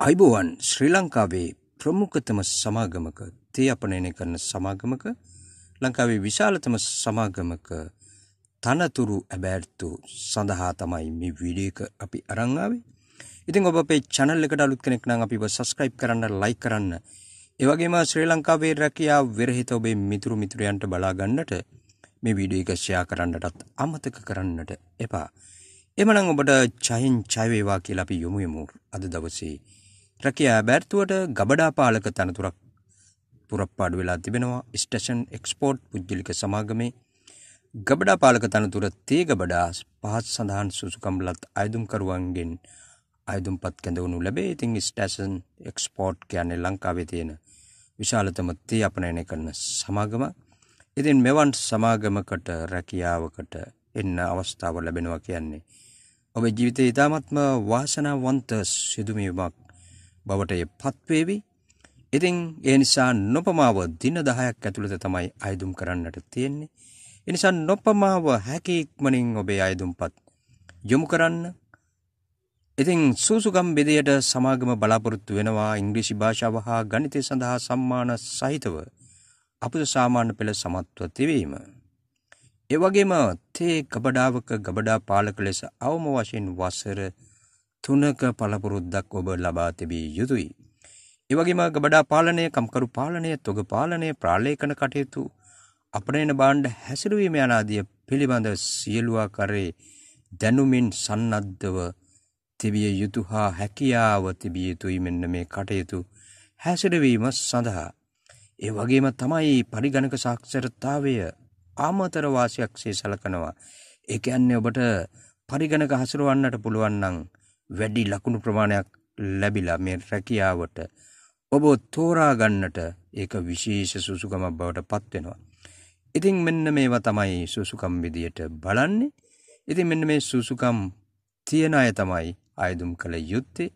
අයිබෝවන් ශ්‍රී ලංකාවේ ප්‍රමුඛතම සමාගමක තේ අපනයනය කරන සමාගමක ලංකාවේ විශාලතම සමාගමක තනතුරු ඇබෑර්තු සඳහා තමයි මේ වීඩියක අපි අරංාවේ ඉතින් ඔබ අපේ චැනල් එකට අලුත් කෙනෙක් නම් අපිව සස්ක්‍රයිබ් කරන්න ලයි කරන්න. ඒවගේම ශ්‍රී ලංකාවේ රැකයා වෙරහිත ඔබේ මිතුරු මිතුරයන්ට බලාගන්නට මේ වීඩියෝ එක ෂයා කරන්නටත් අමතක කරන්නට එපා. එමනම් ඔබට චයින් චයිවේවා කියලා අපි යොමු යමු අද දවසේ රැකියා බැර්තුවට ගබඩා පාලක තනතුරක් පුරප්පාඩු වෙලා තිබෙනවා ස්ටේෂන් එක්ස්පෝර්ට් පුද්ගලික සමාගමේ ගබඩා පාලක තනතුර තේ ගබඩා පහත් සඳහන් සුසුකම්ලත් අයදුම්කරුවන්ගෙන් අයදුම්පත් කැඳවනු ලැබේ ඉතිං ස්ටේෂන් එක්ස්පෝර්ට් කියන්නේ ලංකාවේ තියෙන විශාලතම තේ අපනයනය කරන සමාගම ඉතින් මෙවන් සමාගමකට රැකියාවකට එන්න අවස්ථාව ලැබෙනවා කියන්නේ. ඔබ ජීවිතය ඉතාමත්ම වාසනාවන්ත සිදුමීමක් බවට පත්වේවි. ඉතිං ඒ නිසා නොපමාව දින දහයක් ඇතුළත තමයි අයදුම් කරන්නට තියෙන්නේ. එනිසා නොපමාව හැකීක්මනින් ඔබේ අයදුම්පත් යොමු කරන්න. ඉතිං සූසුගම් බෙදයට සමාගම බලාපොරොත්තු වෙනවා ඉංග්‍රීසි භාෂාව හා ගනිතය සඳහා සම්මාන සහිතව අපද සාමාන්‍ය පෙළ සමත්ව තිවීම. එවගේම තේ ගබඩාවක ගබඩා පාලක ලෙස අවම වශයෙන් වසර තුනක පළපුරුද්දක් ඔබ ලබා තිබිය යුතුයි. එවගේම ගබඩා පාලනය කම්කරු පාලනය තොග පාලනය ප්‍රාලේකන කටයුතු අපනයන බාණ්ඩ හැසිරුවීම යනාදිය පිළිබඳ සියලුවා කරේ දැනුමින් සන්නද්ධව තිබිය යුතු හා හැකියාව තිබිය යුතුයි මෙන්න මේ කටයුතු හැසිරවීම සඳහා. ඒ වගේම තමයි පරිගණක සාක්ෂරතාවය ආමතර වාසයක් සේ සලකනවා. ඒක යන්නේ ඔබට පරිගණක හසුරුවන්නට පුළුවන්නන් වැඩි ලකුණු ප්‍රමාණයක් ලැබිලා මේ රැකියාවට ඔබ තෝරාගන්නට ඒක විශේෂ සුසුකමක් බවට පත්වෙනවා. ඉතින් මෙන්න මේවා තමයි සුසුකම් විදියට බලන්නේ. ඉතින් මෙන්න මේ සුසුකම් තියෙන අය තමයි අයදුම් කළ යුත්තේ.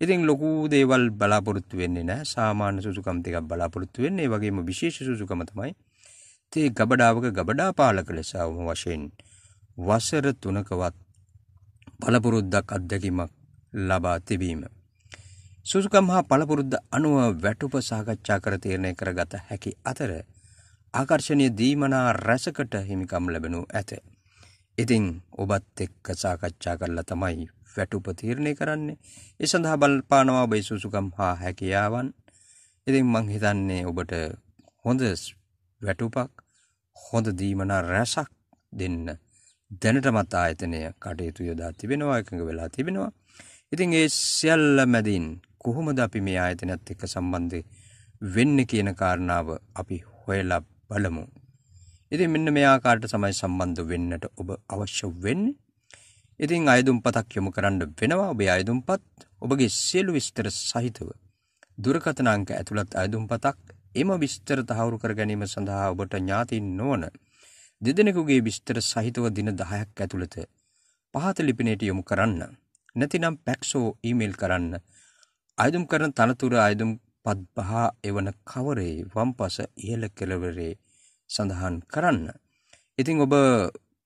ඉතින් ලොකු දේවල් බලාපොරොත්තු වෙන්නේ නෑ සාමාන්‍ය සුසුකම් ටිකක් බලාපොරොත්තු වෙන්නේ. වගේම විශේෂ සුසුකම තමයි තේ ගබඩාවක ගබඩා පාලක ලෙසවම වශයෙන් වසර තුනකවත් පළපුරුද්දක් අත්දැකීමක් ලබා තිබීම. සුසුකම් හා පළපුරුද්ද අනුව වැටුප සාකච්ඡා කර තීරණය කරගත හැකි අතර ආකර්ශණය දීමනා රැසකට හිමිකම් ලැබෙනු ඇත. ඉතිං ඔබත් එක්ක සාකච්ඡා කරලා තමයි වැටුප තීරණය කරන්නේ ඒ සඳහා බල්පානවා බයි සුසුකම් හා හැකියාවන් ඉතින් මං හිතන්නේ ඔබට හොඳ වැටුපක් හොඳ දීමනා රැසක් දෙන්න දැනටමත් ආයතනය කටයුතු යොදා තිබෙනවා එකඟ වෙලා තිබෙනවා. ඉතින් ඒ සියල්ල මැදින් කොහොමද අපි මේ ආයතනත් එක්ක සම්බන්ධය වෙන්න කියන කාරණාව අපි හොයලා බලමු. ඉතින් මෙන්න මේ ආකාරයට සමයි සම්බන්ධ වෙන්නට ඔබ අවශ්‍ය වෙන්නේ. ඉතින් අයදුම් පතක් යොමු කරන්න වෙනවා ඔබේ අයදුම්පත් ඔබගේ සියලු විස්තර සහිතව. දුරකථනාංක ඇතුළත් අයදුම් පතක් එම විස්තර තහවුරු කර ගැනීම සඳහා ඔබට ඥාතින් නොවන දෙදෙනෙකුගේ විස්තර සහිතව දින දහයක් ඇතුළත පහත ලිපිනයට යොමු කරන්න. නැතිනම් පැක්සෝ ඊමේල් කරන්න. අයදුම් කරන තනතුර අයදුම් පත් බහා එවන කවරේ වම් පස ඉහල කෙලවරේ සඳහන් කරන්න. ඉතිං ඔබ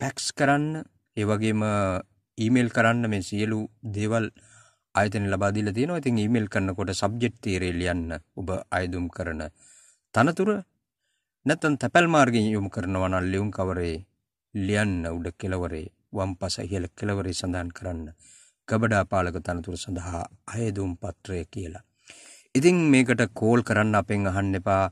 පැක්ස් කරන්න ඒවගේම ඊමේල් කරන්න මේ සියලු දේවල් අයතන ලබාදිල තියෙනවා ඉතින් ඊමේල් කරන්නකොට සබ්ජෙට් තේරේ ලියන්න ඔබ අයදුම් කරන තනතුර නැත්තන් තැපැල් මාර්ගෙන් යොමු කරනවන ලියුම් කවරේ ලියන්න උඩ කෙලවරේ වම් පස ඉහල කෙලවරේ සඳහන් කරන්න ගබඩා පාලක තනතුර සඳහා අයදුම් පත්‍රය කියලා. ඉතිං මේකට කෝල් කරන්න අපෙන් අහන්න එපා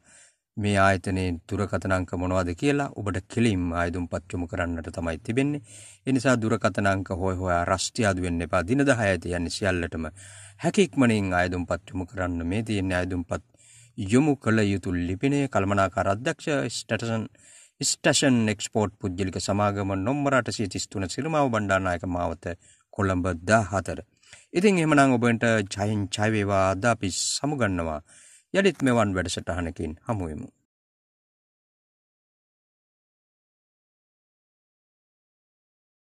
මේ ආයතනයේ දුරකතනංක මොනවද කියලා ඔබට කෙලිම් ආයදුම් පත්යොමු කරන්නට තමයි තිබෙන්නේ. එනිසා දුරකතනංක හොය හොයා රස්්ටියාද වෙන්න එපා දිනද හයති යන්න සියල්ලටම හැකික්මනින් ආයදුම් පත්යොමු කරන්න මේ තියෙන්නේ ආයදුම් පත් යොමු කළ යුතු ලිපිනේ කළමනාකාර අධ්‍යක්ෂ ස්ටටසන් ස්ටෂන් එක්ස්පෝර්ට් පුද්ගලික සමාගම නොම්මරට සිතිස්තුන සිරමාව බණ්ඩානායක මාවත කොළඹ දා හතර. ඉතින් එමනං ඔබන්ට ජයින් චයිවේවා අද අපි සමුගන්නවා යළිත් මෙවන් වැඩසටහනකින් හමුවමු.